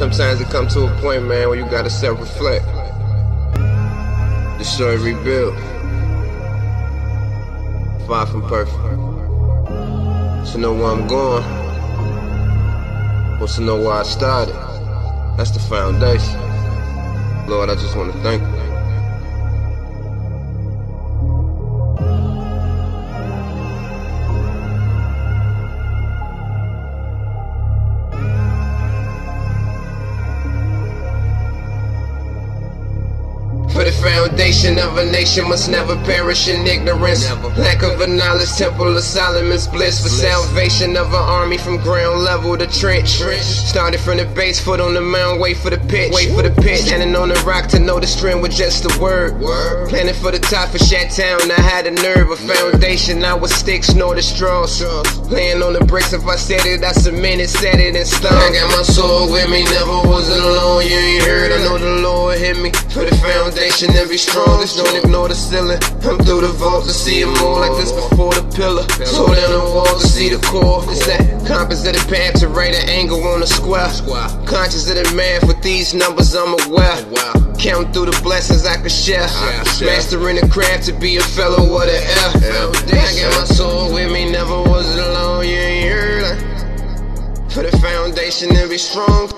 Sometimes it come to a point, man, where you gotta self-reflect. Destroy, rebuild. Far from perfect. To know where I'm going. To know where I started. That's the foundation. Lord, I just want to thank you. The foundation of a nation must never perish in ignorance. Never. Lack of a knowledge, temple of Solomon's bliss. For Bliss. salvation of an army from ground level to trench. Trench. Started from the base, foot on the mound, wait for the pitch. Wait for the pitch. Standing on the rock to know the strength with just a word. Word. Planning for the top of Shat Town, I had a nerve, a foundation. I was sticks, nor the straws. Straws. Laying on the bricks, if I said it, I cemented, set it in stone. I got my soul with me, never was alone. You ain't heard, I know the Lord hit me for the foundation and be strong. Just don't ignore the ceiling. I'm through the vault to see it more like this before the pillar. Toe down the wall to see the core. It's that the path to right an angle on the square. Conscious of the math with these numbers, I'm aware. Counting through the blessings I could share. Mastering the craft to be a fellow of the air. I got my soul with me, never was alone. You ain't heard. For the foundation and be strong.